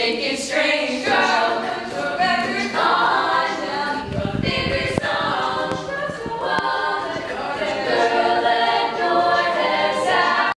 thinking straight.